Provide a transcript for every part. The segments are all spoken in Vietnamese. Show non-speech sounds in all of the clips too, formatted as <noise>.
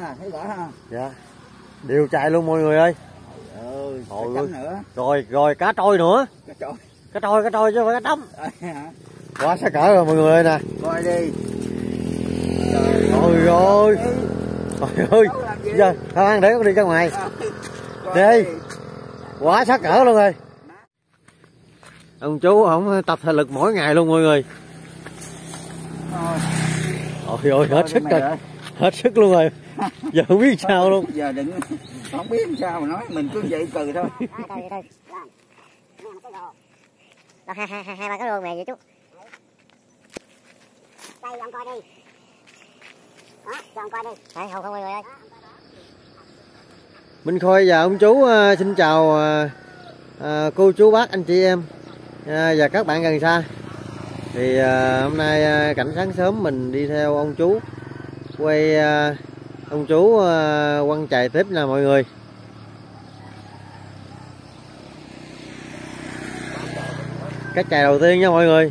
À, thấy rõ không? dạ đều chạy luôn mọi người ơi Ừ, cái ơi. nữa. rồi rồi cá trôi nữa Cái trôi. cá trôi cá trôi chứ không phải cá tắm À, hả? quá xa cỡ rồi mọi người ơi nè Coi đi. Ôi ơi. trời ơi giờ thằng ăn để con đi ra ngoài À, Đi. quá sát cỡ luôn rồi ông chú ổng tập thể lực mỗi ngày luôn mọi người ôi ôi hết sức rồi hết sức luôn rồi giờ không biết sao luôn Giờ đừng không biết sao mà nói mình cứ vậy cười thôi. Rồi hai hai hai hai ba cái rô mè vậy chú. Đây dọn coi đi. Đó, dọn coi đi. Đấy, không không mọi người ơi. Minh Khôi và ông chú à, xin chào à, à, cô chú bác anh chị em à, và các bạn gần xa thì à, hôm nay à, cảnh sáng sớm mình đi theo ông chú quay à, ông chú ờ, quăng chài tiếp nè mọi người. Cái chài đầu tiên nha mọi người.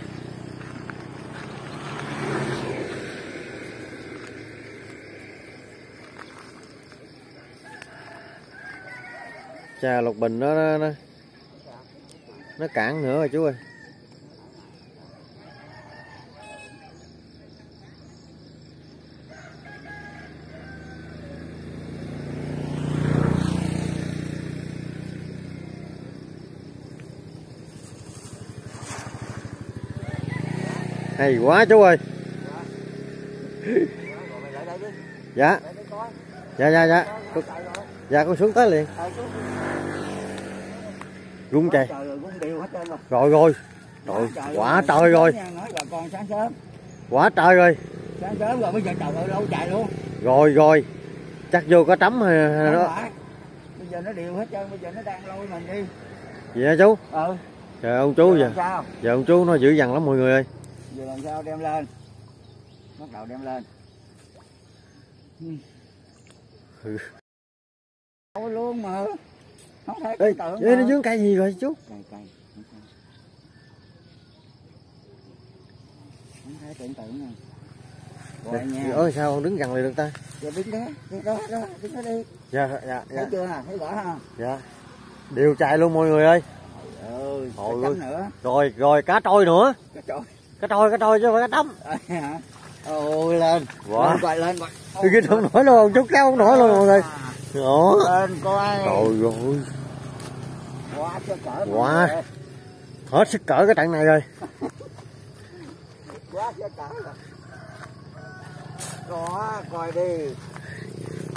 Chà lục bình nó nó, nó cản nữa rồi chú ơi. Hay quá chú ơi dạ dạ dạ dạ dạ con xuống tới liền rung Trời rồi. rồi rồi quả trời rồi quả trời rồi Sáng sớm rồi bây giờ trời ơi đâu chạy luôn. rồi rồi chắc vô có tắm hay đó. Bây giờ nó đều hết trơn, bây giờ nó đang lôi mình đi. vậy hả chú Ừ. trời ông chú giờ giờ giờ ông chú nó dữ dằn lắm mọi người ơi Giờ làm sao đem lên. Bắt đầu đem lên. Ừ. Ôi luôn mà. Không thấy Ê, tượng ê, nó dướng cây gì rồi chú Cây cây. Không thấy tượng nè. Rồi nha. ơi sao đứng gần lại được ta Giờ đứng đó, đứng đó, đó, đứng đó đi. dạ dạ Thấy dạ chưa? Thấy rõ không? dạ đều chạy luôn mọi người ơi Ừ, Ôi cái chấm nữa. rồi rồi cá trôi nữa Cái trôi. Cá trôi cá trôi chứ không phải cá tắm À, hả? Ôi lên. Wow. Coi lên coi. Tôi kia không nổi luôn chú kéo không nổi luôn mọi người đó Lên coi. rồi rồi Quá. Quá. hết sức cỡ cái trận này rồi Quá cho cỡ rồi. Đó, coi đi.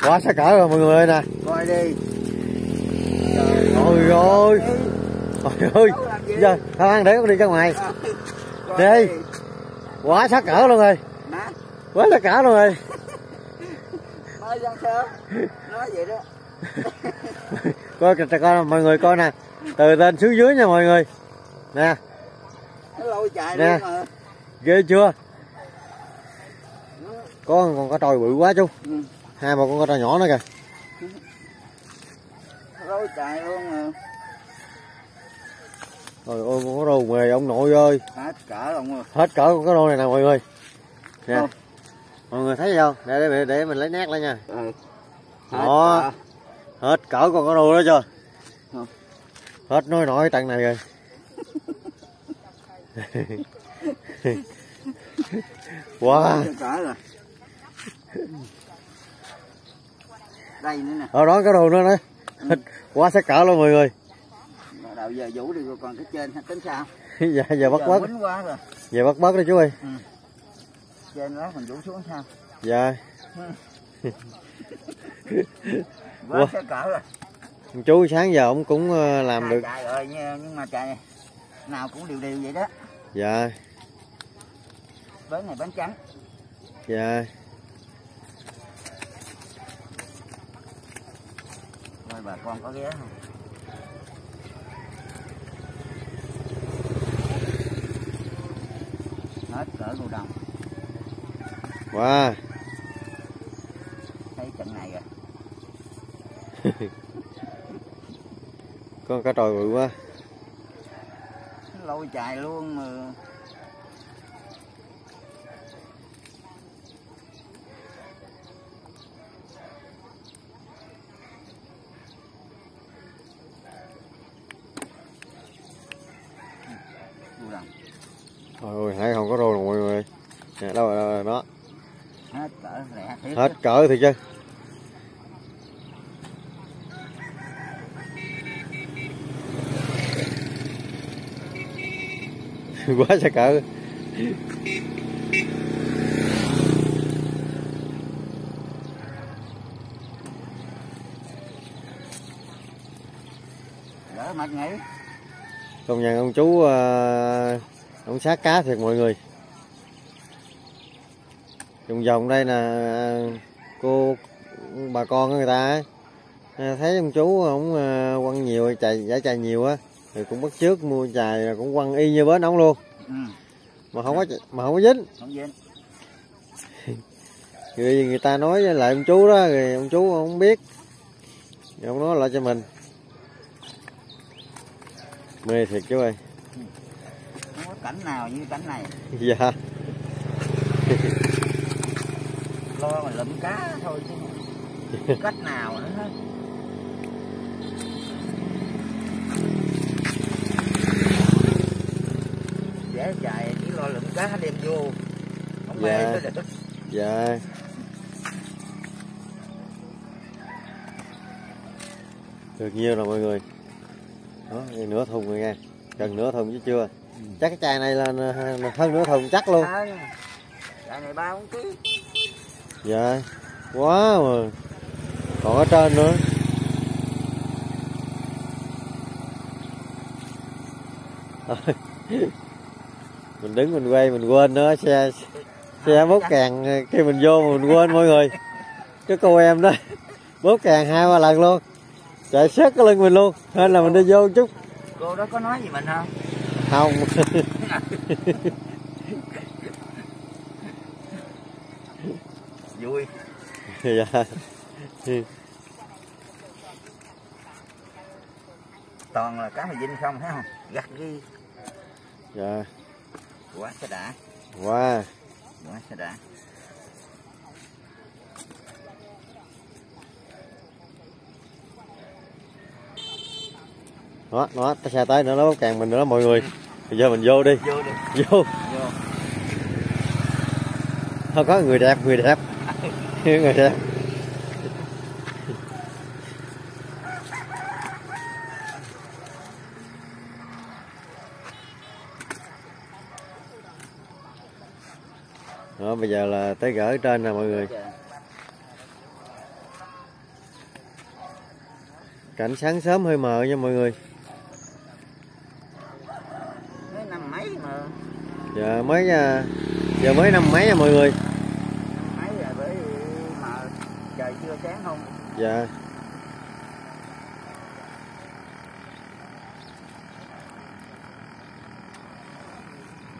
quá sức cỡ rồi mọi người ơi nè Coi đi. Ôi ơi. trời ơi làm gì? giờ thằng ăn để con đi ra ngoài À, Đi. quá sát cỡ luôn rồi quá sát cỡ luôn rồi <laughs> mới sáng sớm. Nói vậy đó. <laughs> coi kìa coi mọi người coi nè từ lên xuống dưới nha mọi người nè chạy Nè. ghê chưa có con cá trôi bự quá chú Ừ. hai ba con cá trôi nhỏ nữa kìa lôi chạy luôn. Rồi ôi con cá rô mề ông nội ơi Hết cỡ luôn rồi. hết cỡ con cá rô này nè mọi người nè Không. mọi người thấy không để để, để mình lấy nét lên nha Ừ. Đó. Hết hết cỡ con cá rô đó chưa Không. hết nói nổi trận này rồi cỡ. wow Hết cỡ. Đây nữa nè. ở đó cá rô nữa nè Hết- quá sát cỡ luôn mọi người Đầu giờ vũ đi rồi còn cái trên tính sao? <laughs> giờ giờ bắt bớt quá rồi. giờ bắt bớt đi chú ơi Trên đó mình vũ xuống sao? dạ <laughs> Quá cái cỡ rồi. chú sáng giờ ông cũng ờ, làm Hai được chạy rồi nha, nhưng mà chạy nào cũng đều đều vậy đó. dạ Bến này bến trắng. dạ Rồi bà con có ghé không? Hết cỡ cô đồng, wow thấy trận này rồi. con cá trồi bự quá lôi chạy luôn mà. Hết cỡ thì chứ. <laughs> Quá xa cỡ. Công nhận ông chú ờ, ông sát cá thiệt mọi người vòng vòng đây là cô bà con người ta à, thấy ông chú ông ờ, quăng nhiều chài giải chài nhiều á thì cũng bắt trước mua chài là cũng quăng y như bến ống luôn. Ừ. mà không có mà không có dính. Không dính. <laughs> Người người ta nói với lại ông chú đó rồi ông chú không biết. Rồi ông nói lại cho mình. Mê thiệt chú ơi. Không có cảnh nào như cảnh này. <laughs> Dạ lo mà lụm cá thôi chứ <laughs> cách nào nữa hết. Dễ chạy chỉ lo lụm cá đem vô. Không mê Dạ. cái được. Dạ. Được nhiêu rồi mọi người. Đó nửa thùng rồi nha gần nửa thùng chứ chưa? Chắc cái chai này là là hơn nửa thùng chắc luôn. Chạy này ba ký dạ. Quá mà. Còn ở trên nữa. <laughs> Mình đứng mình quay mình quên nữa. Xe xe bốt càng khi mình vô mình quên mọi người. Cái cô em đó <laughs> bốt càng hai ba lần luôn. Chạy xét cái lưng mình luôn. Nên là mình đi vô chút. Cô đó có nói gì mình không? Không <laughs> dạ toàn là cá mì vinh không thấy không? Gắt ghi. Dạ. Quá sẽ đã. Wow quá sẽ đã. Đó đó cái xe tới nữa nó càng mình nữa mọi người. Bây giờ mình vô đi. Vô đi. Vô. Vô. Thôi có người đẹp người đẹp <laughs> người đẹp đó bây giờ là tới gỡ trên nè mọi người. Cảnh sáng sớm hơi mờ nha mọi người. Mấy năm mấy mà. Giờ mới à, giờ mới năm mấy nha mọi người năm mấy rồi bởi vì mà trời chưa sáng không dạ.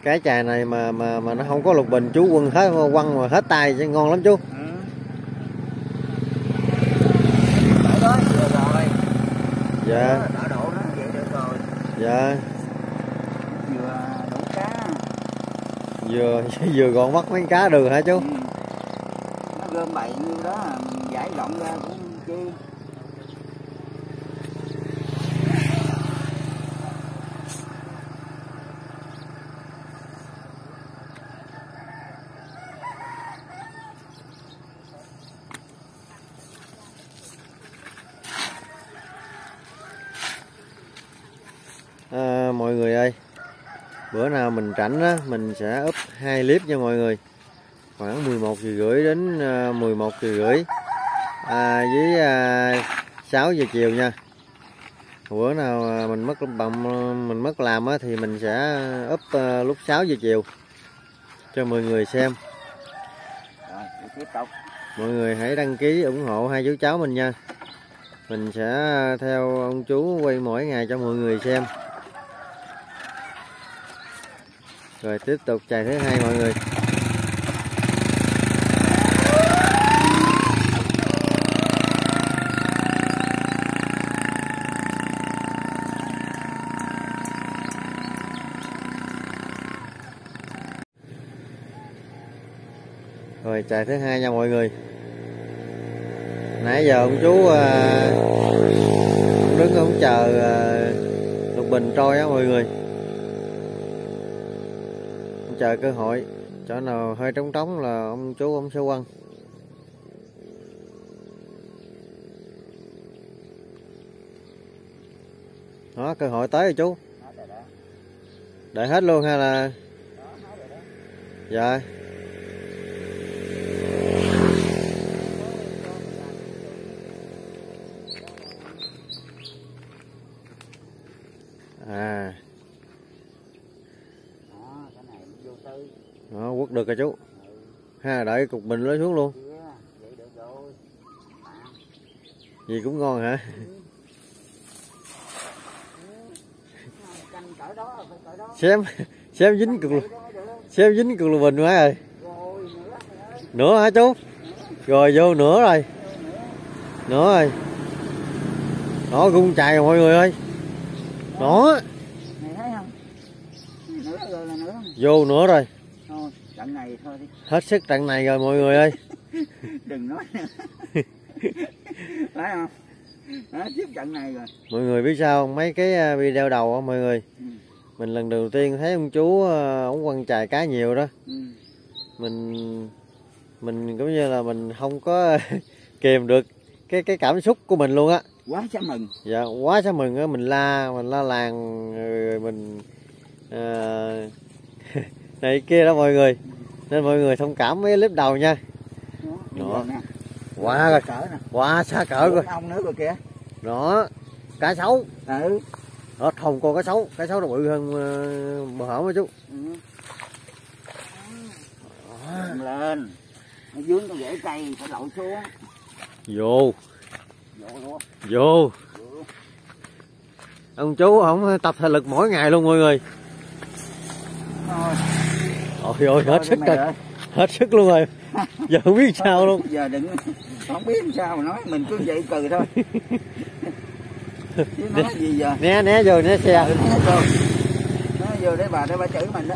Cái chài này mà mà mà nó không có lục bình chú quân hết quăng mà hết tay chứ ngon lắm chú. Ừ. Đó rồi. Dạ. Đỡ độ nó vậy được rồi. Dạ. Vừa đủ cá. Vừa <laughs> vừa gọn bắt mấy cá được hả chú? Ừ. nó gom bậy như đó mình giải rộng ra cũng chi à, mọi người ơi. Bữa nào mình rảnh á mình sẽ up hai clip cho mọi người. Khoảng 11 giờ rưỡi đến ờ, 11 giờ rưỡi. À, với à, 6 giờ chiều nha. Bữa nào à, mình mất bằng ờ, mình mất làm á thì mình sẽ up à, lúc 6 giờ chiều. Cho mọi người xem. Mọi người hãy đăng ký ủng hộ hai chú cháu mình nha. Mình sẽ theo ông chú quay mỗi ngày cho mọi người xem. Rồi tiếp tục chạy thứ hai mọi người. Rồi chài thứ hai nha mọi người. Nãy giờ ông chú à, ông đứng ông chờ à, lục bình trôi á mọi người chờ cơ hội. Chỗ nào hơi trống trống là ông chú ông sẽ quăng. Đó cơ hội tới rồi chú. Để hết luôn hay là? Dạ. Cục bình lấy xuống luôn. Kia, vậy được rồi. À, gì cũng ngon hả? Cỡ đó. xem xem dính cục xem dính cục lù bình quá rồi. Nữa, hả? Chú? Rồi vô nữa rồi. Nữa. rồi. Đó gung chài rồi mọi người ơi. Nữa. vô nữa rồi Thôi, trận này thôi đi. Hết sức trận này rồi mọi người ơi <laughs> Đừng nói nữa. <laughs> Phải không? Đó, tiếp trận này rồi. mọi người biết sao không? mấy cái à, video đầu á mọi người Ừ. mình lần đầu tiên thấy ông chú à, ông quăng chài cá nhiều đó Ừ. mình mình cũng như là mình không có <laughs> kìm được cái cái cảm xúc của mình luôn á Quá chả mừng. dạ quá sao mừng á mình la mình la làng rồi mình à, này kia đó mọi người nên mọi người thông cảm với clip đầu nha Đó, Đó. quá rồi quá xa cỡ rồi ông nữa rồi kìa. đó cá sấu Ừ. đó không con cá sấu cá sấu nó bự hơn uh, bờ hổm á chú ừ. Lên. Nó dướng cái rễ cây phải lội xuống. vô Vô vô Vô. ông chú không tập thể lực mỗi ngày luôn mọi người. Ôi ôi hết sức rồi hết sức luôn rồi <laughs> giờ không biết sao luôn Giờ đừng không biết sao mà nói mình cứ vậy cười thôi. Chứ nói gì giờ? né né vô né Ừ, xe nó hết rồi. Nó vô để bà để bà chửi mình đó.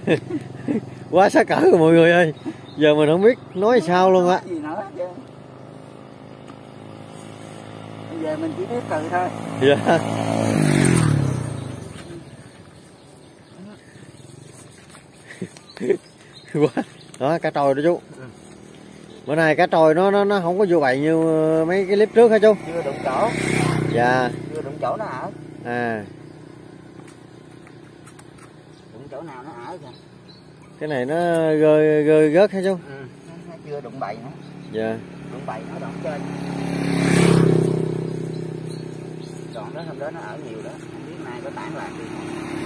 <laughs> quá xa cỡ rồi mọi người ơi giờ mình không biết nói sao luôn á. Bây giờ mình chỉ biết cười thôi. dạ quá đó cá trồi đó chú bữa nay cá trồi nó nó nó không có vô bầy như mấy cái clip trước hả chú Chưa đụng chỗ, dạ chưa đụng chỗ nó ở. à Đụng chỗ nào nó ở kìa. cái này nó gơi gơi gớt hả chú Ừ. Nó, chưa đụng bậy nữa. dạ Đụng bậy nó đoạn trên. Đoạn đó hôm đó nó ở nhiều đó. Không biết nay có tản lạc đi không.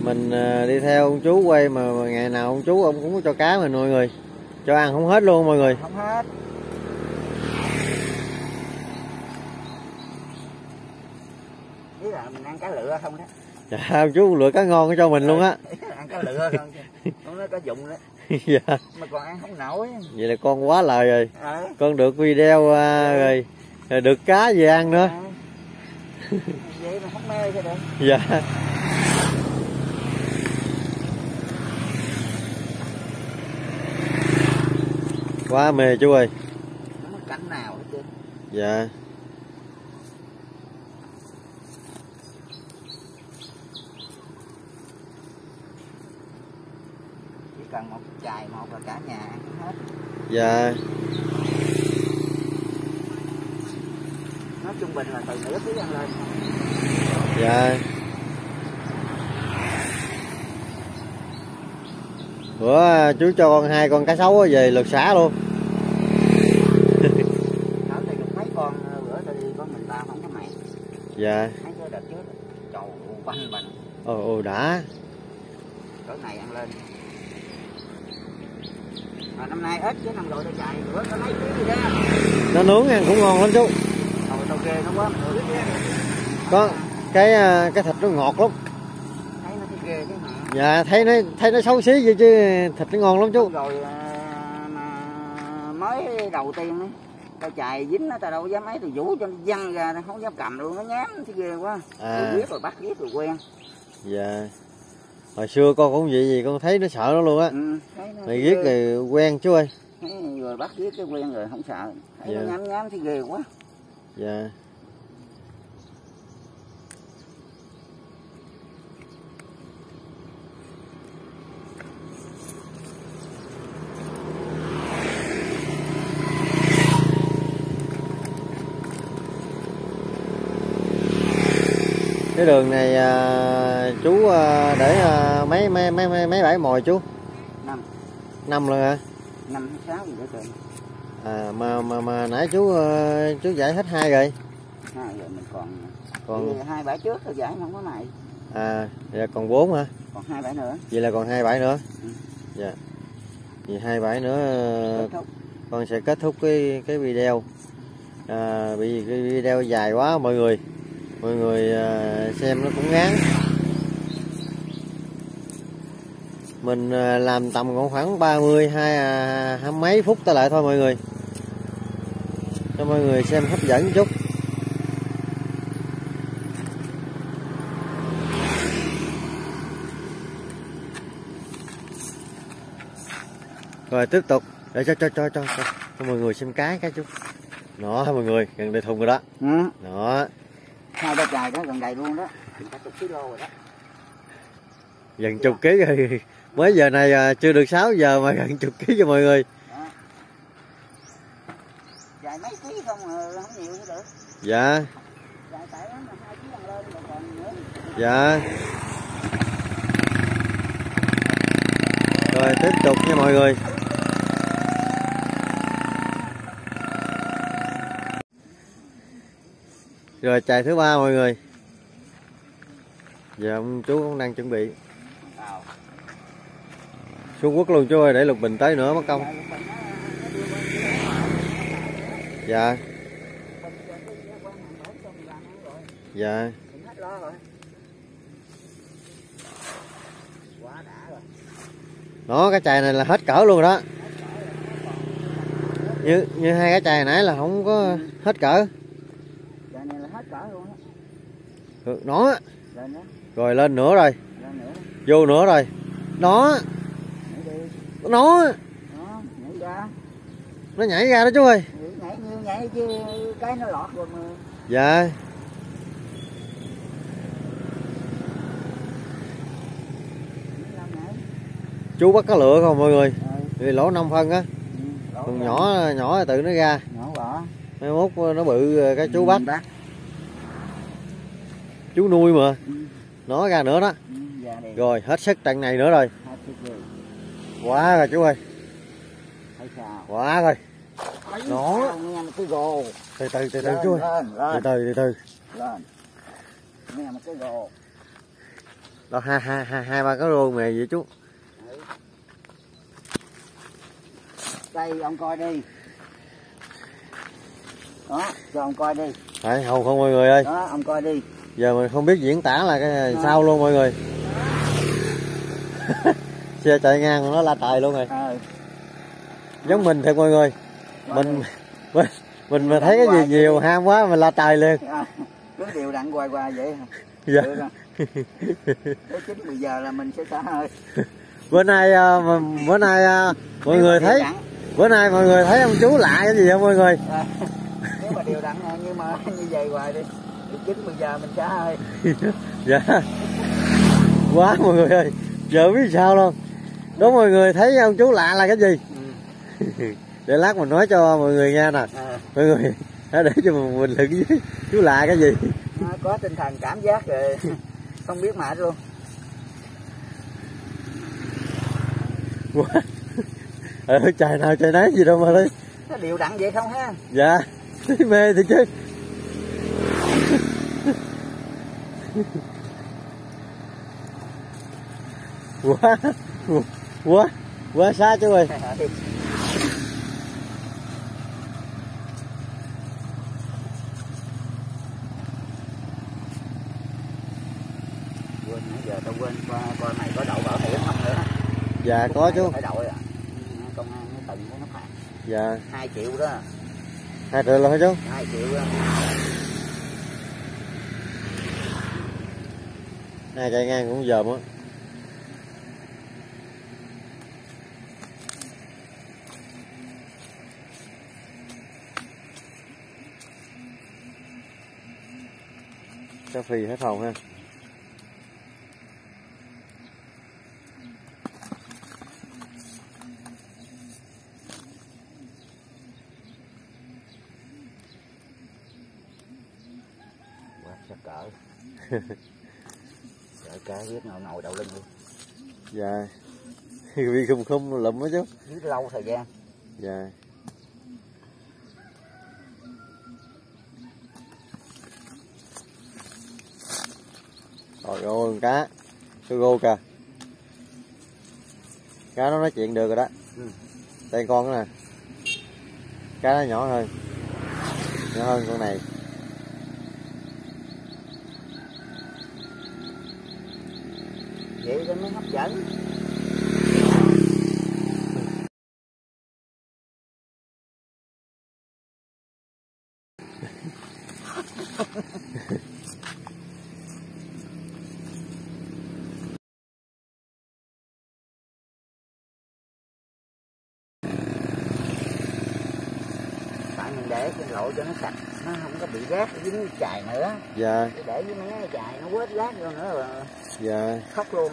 Mình ờ, đi theo ông chú quay mà, mà ngày nào ông chú ông cũng có cho cá mình mọi người cho ăn không hết luôn mọi người Không hết. Ý là mình ăn cá lựa không đó. dạ ông chú lựa cá ngon cho mình luôn á ăn cá lựa không nói cá dụng đó. <laughs> dạ Mà còn ăn không nổi. vậy là con quá lời rồi Ờ. con được video à, rồi, rồi được cá về ăn nữa Ờ. vậy mà không mê cho được dạ quá mê chú ơi. Cảnh nào hết trơn dạ. Chỉ cần một chài một là cả nhà ăn hết. Dạ. Nó trung bình là từ nửa ký ăn lên. Dạ bữa chú cho con hai con cá sấu về lượt xả luôn. Mấy con ờ, bữa tôi đi con mình ta không có mẹ dạ. Mấy cái đợt trước trầu quanh mình. Ồ ồ đã. Cỡ này ăn lên. Mà năm nay ít chứ năm rồi tôi chạy bữa có mấy ký đó nó nướng ăn cũng ngon lắm chú. Rồi tao ghê nó quá có cái à, cái thịt nó ngọt lắm thấy nó thấy ghê chứ mà dạ thấy nó thấy nó xấu xí vậy chứ thịt nó ngon lắm chú. Rồi à, mới đầu tiên ấy, tao chạy dính nó tao đâu dám ấy tao vũ cho nó văng ra tao không dám cầm luôn nó nhám chứ ghê quá. À. tôi biết rồi bắt biết rồi quen. Dạ. Hồi xưa con cũng vậy gì con thấy nó sợ nó luôn á. Ừ, này giết rồi quen chú ơi. Thấy rồi bắt giết cái quen rồi không sợ. Thấy Dạ. nó nhám nhám thì ghê quá. Dạ cái đường này à, chú à, để à, mấy mấy mấy mấy mấy bãi mồi chú? Năm. Năm luôn hả? Năm sáu gì đó trời. À mà mà mà nãy chú à, chú giải hết hai rồi. Hai giờ mình còn còn hai bãi trước rồi giải không có này à giờ còn bốn hả? Còn hai bãi nữa. Vậy là còn hai bãi nữa. Ừ. dạ. Vậy hai bãi nữa à, con sẽ kết thúc cái cái video. À, vì cái video dài quá mọi người mọi người à, xem nó cũng ngán. Mình à, làm tầm còn khoảng 30 hai à, hai mấy phút tới lại thôi mọi người. Cho mọi người xem hấp dẫn chút. Rồi tiếp tục. Để cho cho cho cho cho, cho mọi người xem cái cái chút. Đó mọi người gần đây thùng rồi đó. Ừ. đó hai ba chài đó gần đầy luôn đó. Chục kg rồi đó gần chục ký rồi. <laughs> Mới giờ này à, chưa được 6 giờ mà <laughs> gần chục ký cho mọi người. Đó. dài mấy ký không à, không nhiều nữa được. Dạ. Dài tại lắm mà hai ký ăn lên rồi còn nữa. Dạ. Rồi tiếp tục nha mọi người rồi chạy thứ ba mọi người. Giờ ông chú cũng đang chuẩn bị. Xuống quốc luôn chú ơi, để lục bình tới nữa, mất công. Dạ. Dạ. Đó, cái chài này là hết cỡ luôn đó. Như như hai cái chài nãy là không có hết cỡ Giờ này là hết cỡ luôn á. Ừ, nó. Rồi lên nữa rồi. Vô nữa rồi. Nó. Nó. Đó, nhảy ra. nó nhảy ra đó chú ơi. Ừ, Nhảy như nhảy chứ cái nó lọt rồi mà. dạ. Chú bắt cá lựa không mọi người? Thì lỗ 5 phân á. Ừ, còn nhỏ nhỏ tự nó ra. Nhỏ bỏ. mai mốt nó bự cái chú Ừ, bắt bắt. Chú nuôi mà. Ừ, nó ra nữa đó. Ừ, rồi hết sức trận này nữa rồi. Quá rồi chú ơi. Quá rồi. Nó. Từ từ từ từ chú ơi. từ từ từ từ. Đó hai hai hai hai ba cái rô mè vậy chú. Đây ông coi đi. Đó cho ông coi đi. Phải hầu không mọi người ơi? Đó ông coi đi giờ mình không biết diễn tả là cái này Đó. sao luôn mọi người. <laughs> Xe chạy ngang nó la tài luôn rồi. Ờ. Giống mình thiệt mọi người. Mình mình mình mà thấy cái gì nhiều ham quá mình la tài liền. À, cứ đều đặn hoài hoài vậy hả? dạ. được không tới chín mười giờ là mình sẽ xả hơi <laughs> bữa nay à, mà- bữa nay à, mọi Nếu người thấy đặn, bữa nay mọi người thấy ông chú lạ cái gì không mọi người? À, nếu mà đều đặn à, nhưng mà <laughs> như vậy hoài đi chín mười giờ mình xả hơi <laughs> dạ. Quá mọi người ơi. Giờ biết sao luôn đó mọi người thấy ông chú lạ là cái gì? Ừ. <laughs> để lát mình nói cho mọi người nghe nè. À, mọi người <laughs> để cho mình bình luận với chú lạ cái gì. Nó có tinh thần cảm giác rồi. Không biết mệt luôn. Quá. Ờ trời nào trời nấy gì đâu mà nó đều đặn vậy không ha? Dạ. Thấy mê thì chứ quá quá quá xa chú ơi quên giờ tao quên coi, coi mày có đậu bảo hiểm không nữa. Dạ có chú phải đậu rồi à. công an nó từng nó phạt. Dạ. Hai triệu đó. Hai triệu rồi hả chú hai triệu đó hai chạy ngang cũng dòm á. Cho phì hết hồn ha. Sạc cỡ cỡ <laughs> cá biết ngồi ngồi đầu lưng luôn. Dạ. Vì không không lụm á chú dưới lâu thời gian. Dạ. Trời ơi con cá. Sư gô kìa. Cá nó nói chuyện được rồi đó. Ừ. Đây con nè. Cá nó nhỏ hơn. Nhỏ hơn con này vậy cho mới hấp dẫn. Tại mình để cái lộ cho nó sạch nó không có bị rác dính chài nữa. Dạ. Chứ để với mấy chài nó quết rác vô nữa là Dạ. khóc luôn.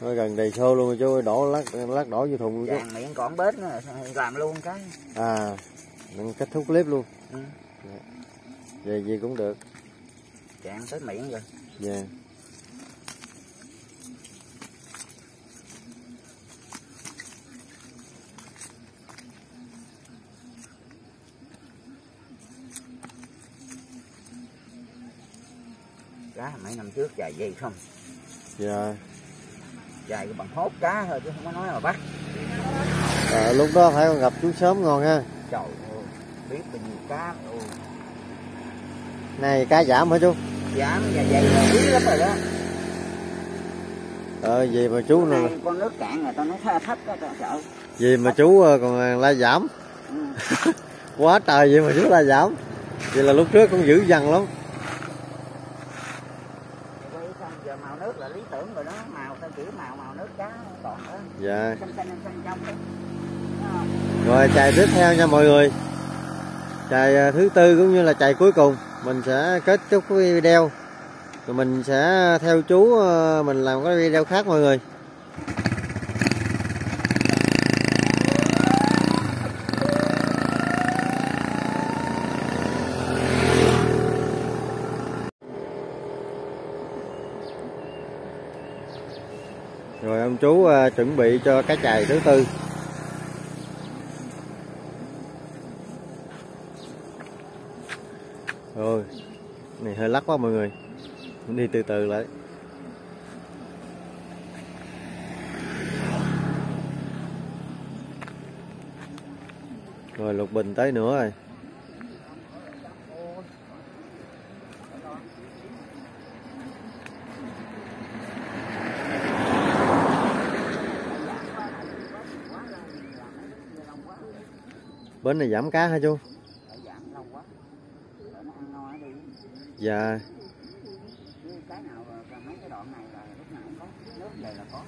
Nó gần đầy xô luôn ơi, đổ lát lát đổ vô thùng luôn chú chàng miệng còn bết nữa làm luôn cái. À Mình kết thúc clip luôn. Ừ. Vậy gì cũng được. Chàng tới miệng rồi. Dạ cá mấy năm trước chài gì không? Dạ. Cái bằng hốt cá thôi chứ không có nói mà bắt. À, Lúc đó phải gặp chú sớm ngon ha. Trời ơi biết bao nhiêu cá ôi Này cá giảm hả chú? Giảm và dày là quý lắm rồi đó. Ờ gì mà chú nè? Nay con nước cạn rồi tao nói thấp thấp đó tao sợ. Gì mà chú ờ, còn la giảm? Ừ. <laughs> Quá trời vậy mà chú la giảm. Vậy là lúc trước cũng dữ dằn lắm quay xong giờ màu nước là lý tưởng rồi đó màu tao chỉ màu màu nước cá còn đó Dạ. Không? Rồi chài tiếp theo nha mọi người. Chài ờ, thứ tư cũng như là chài cuối cùng. Mình sẽ kết thúc cái video. Rồi mình sẽ theo chú ờ, Mình làm cái video khác mọi người Rồi ông chú ờ, chuẩn bị cho cái chày thứ tư. Rồi Này hơi lắc quá mọi người. Đi từ từ lại. Rồi lục bình tới nữa rồi. Bến này giảm cá hả chú? Giảm lâu quá Để nó ăn no đi Dạ. Cái nào mấy cái đoạn này là lúc nào cũng có nước về là có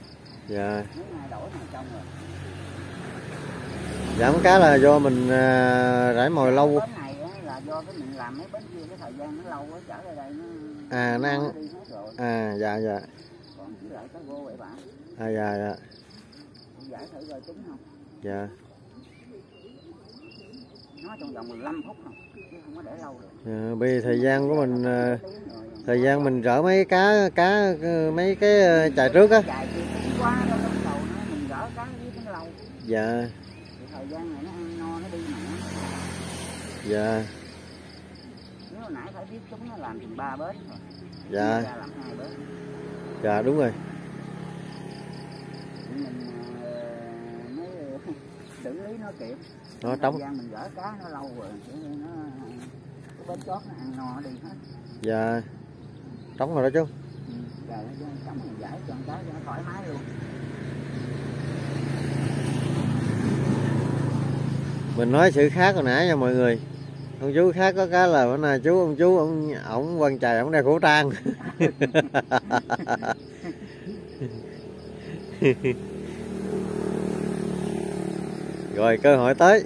Dạ. Nước này đổi này trong rồi Giảm cá là do mình à, rải mồi lâu. Bến này là do cái mình làm mấy bến kia cái thời gian nó lâu quá trở lại đây nó À, nó ăn- rồi À dạ dạ. Còn chỉ lại cái vô vậy bạn À dạ. Dạ giải thử coi trúng không? Dạ nó trong vòng 15 phút không chứ không có để lâu được. Dạ, Bây giờ thời gian của mình à, rồi. Thời gian mình rỡ mấy cá cá ờ, mấy cái ờ, chài trước á. Dạ. Thời gian này nó ăn no nó đi mà. Dạ. Nếu hồi nãy phải biết chúng nó làm chừng ba bến rồi. Dạ. Dạ đúng rồi. Mình ờ, xử lý nó kịp. Nó trống. gian mình gỡ cá nó lâu rồi nó cái bến chót nó ăn no nó đi hết. Dạ. Trống rồi đó chú ừ. trời chứ cắm mình giải cho cá cho nó thoải mái luôn. Mình nói sự khác hồi nãy nha mọi người. Ông chú khác có cái là bữa nay chú ông chú ông ổng quăng chài ổng đeo khẩu trang <laughs> <laughs> rồi cơ hội tới cơ hội rồi đó thấy không thấy này nó ục ít rồi đó là rồi, cơ hội tới.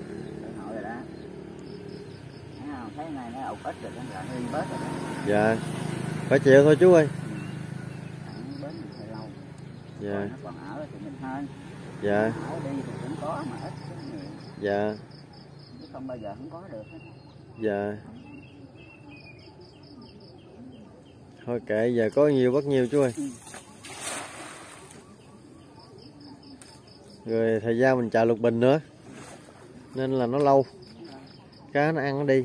Dạ. Phải chịu thôi chú ơi. Dạ. Dạ. Dạ. Dạ. Thôi kệ, giờ có nhiều bất nhiều chú ơi. Rồi, thời gian mình chào lục bình nữa nên là nó lâu. Cá nó ăn nó đi.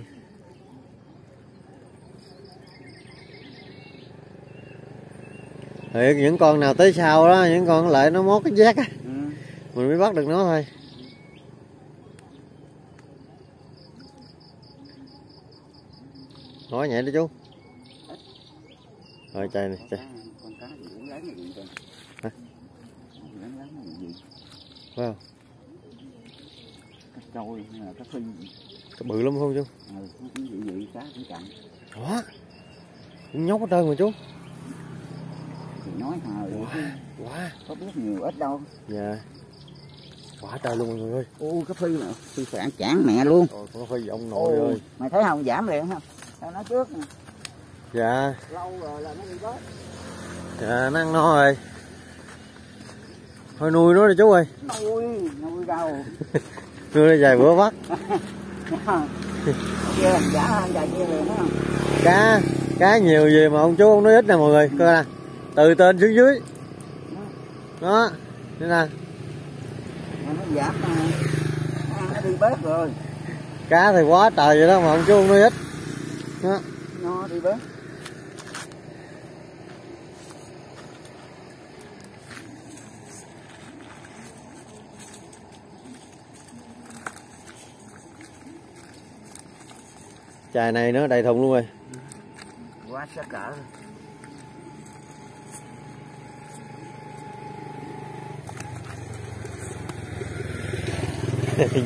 Thì những con nào tới sau đó những con lại nó mót cái giác á. Ừ. mình mới bắt được nó thôi. Nói nhẹ đi chú. Rồi trời này gì? Wow cá trôi cá phi cái bự lắm không chú ừ, cũng dị cá cũng chậm. Đó. Nhóc hết trơn mà chú. Thì nói hờ vậy chứ. quá. Có biết nhiều ít đâu. Dạ. Quá trời luôn mọi người ơi. Ô cá phi mà phi phản chản mẹ luôn. Rồi con phi ông nội Ồ, ơi. mày thấy không? Giảm liền không? Tao nói trước nè, dạ. Lâu rồi là nó đi bớt. Dạ nó ăn no rồi. Thôi nuôi nó đi chú ơi. Nuôi nuôi đâu <laughs> nuôi vài bữa bắt dài cá cá nhiều gì mà ông chú ông nói ít nè mọi người. Coi nè từ trên xuống dưới. Đó thế nè. Đi bớt rồi. Cá thì quá trời vậy đó mà ông chú ông nói ít. Đó. Nó đi bớt chài này nữa đầy thùng luôn rồi. Quá sắc cỡ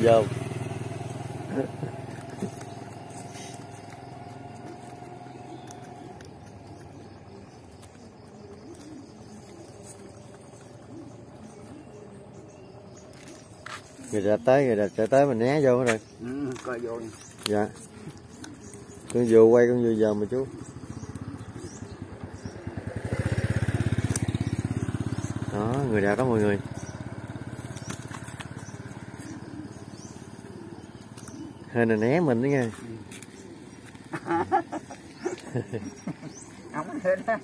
dòm <laughs> người đẹp tới người đẹp chạy tới mình né vô rồi. Ừ, coi vô nè dạ con vừa quay con vừa giờ mà chú. Đó, người đẹp đó mọi người. Hơi là né mình đó nha. Không hết á.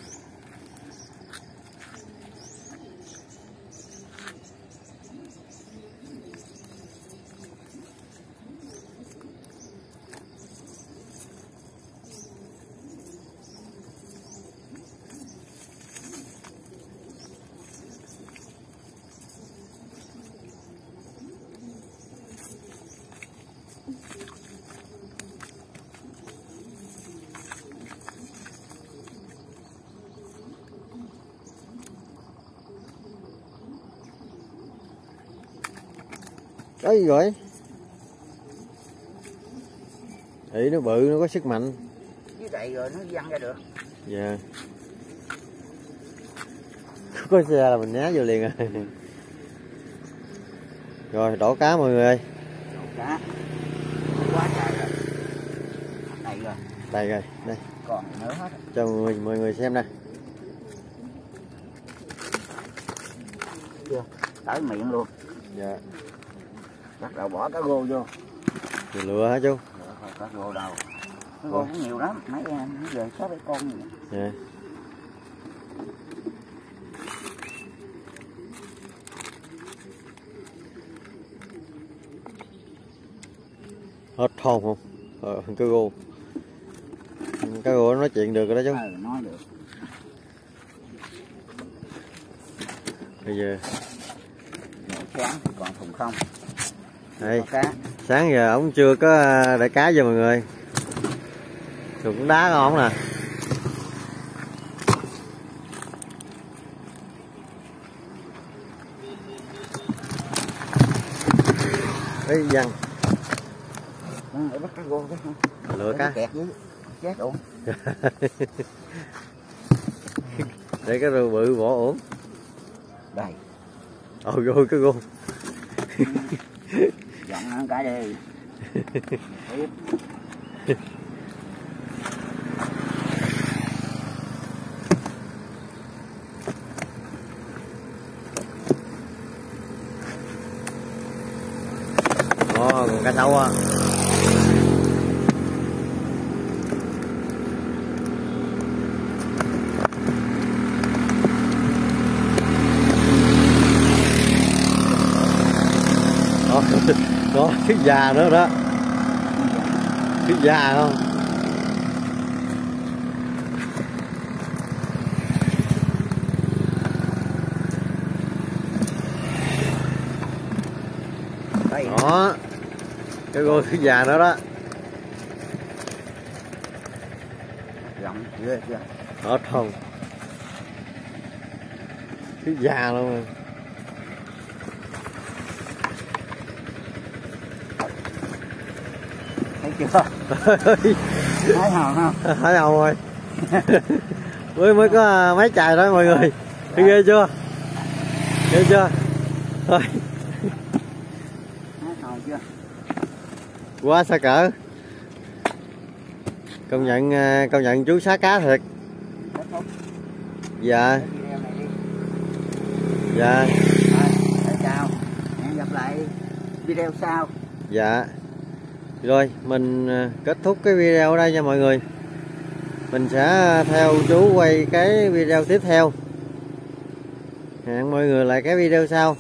Đấy rồi Ý nó bự nó có sức mạnh. Với vậy rồi nó văng ra được. Dạ. Có xe là mình nhá vô liền rồi. Rồi đổ cá mọi người ơi. Đầu cá. Quá trời rồi. Này rồi. Đây rồi đây. Còn nữa hết. Cho mọi người, mọi người xem nè. Tới miệng luôn. Dạ bắt đầu bỏ cá gô vô. Rồi lựa hả chú? Cá gô đâu. Cá gô cũng nhiều lắm mấy em mấy giờ sáu bảy con gì Dạ. Hết thon không? Ờ, cá gô. Cá gô nó nói chuyện được rồi đó chú. Ờ nói được. Bây giờ sáng thì còn thùng không đây sáng giờ ổng chưa có à, đại cá cho mọi người. Cũng đá ổng nè. Ấy để cái không lựa Để cá. chết ổn. <laughs> Để cái rượu bự bỏ ổn. Đây. Ôi ôi cái gôn <laughs> dọn ăn cái đi. Ồ, còn cá sấu à. Cái già nữa đó. Cái già không? Đó. Cái cô cái già nữa đó. Rộng ghê chưa? Ở thùng cái già luôn rồi. Chưa thấy hồn không? Thấy không rồi. <laughs> Mới mới có à, mấy chài đó mọi người. Thấy ghê chưa? Ghê chưa? Thôi thấy hồn chưa? Quá xa cỡ. Công nhận à, công nhận chú xá cá thiệt. Dạ. Dạ. Chào. Hẹn gặp lại video sau. Dạ rồi, mình à, kết thúc cái video ở đây nha mọi người. Mình sẽ à, theo chú quay cái video tiếp theo. Hẹn mọi người lại cái video sau.